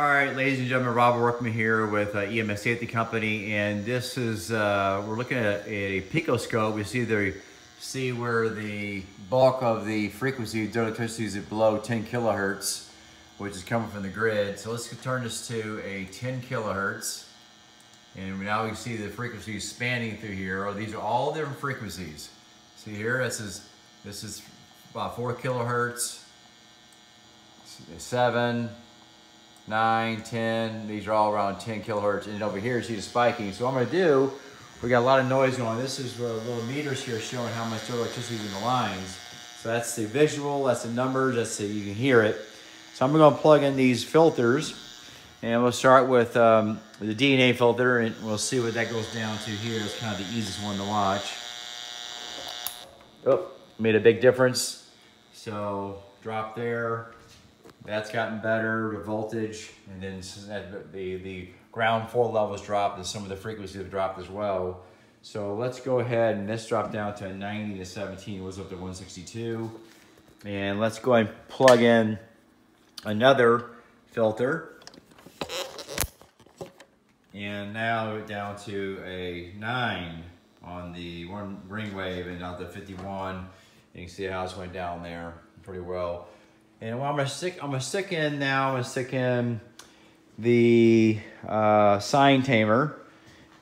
All right, ladies and gentlemen, Rob Workman here with uh, EMS Safety Company, and this is, uh, we're looking at a picoscope. We see the, see where the bulk of the frequency of electricity is below 10 kilohertz, which is coming from the grid. So let's turn this to a 10 kilohertz. And now we see the frequencies spanning through here. Oh, these are all different frequencies. See here, this is, this is about four kilohertz, seven, 9, 10, these are all around 10 kilohertz. And over here, you see the spiking. So what I'm gonna do, we got a lot of noise going. This is the little meters here showing how much electricity is in the lines. So that's the visual, that's the numbers, that's the, you can hear it. So I'm gonna plug in these filters and we'll start with um, the DNA filter and we'll see what that goes down to here. It's kind of the easiest one to watch. Oh, made a big difference. So drop there, that's gotten better, the voltage, and then uh, the, the ground floor levels dropped and some of the frequencies have dropped as well. So let's go ahead and let's drop down to 90 to 17, it was up to 162. And let's go ahead and plug in another filter. And now down to a nine on the one ring wave and down to 51. You can see how it's went down there pretty well. And what I'm gonna stick, I'm gonna stick in now, I'm gonna stick in the uh, sine tamer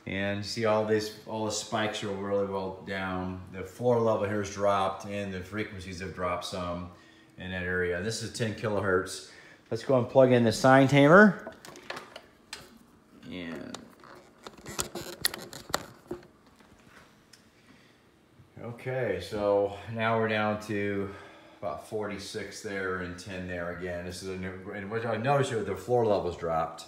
and see all this, all the spikes are really well down. The floor level here has dropped and the frequencies have dropped some in that area. This is 10 kilohertz. Let's go and plug in the sine tamer. And okay, so now we're down to about 46 there and 10 there again. This is a new, and what I noticed here, the floor levels dropped.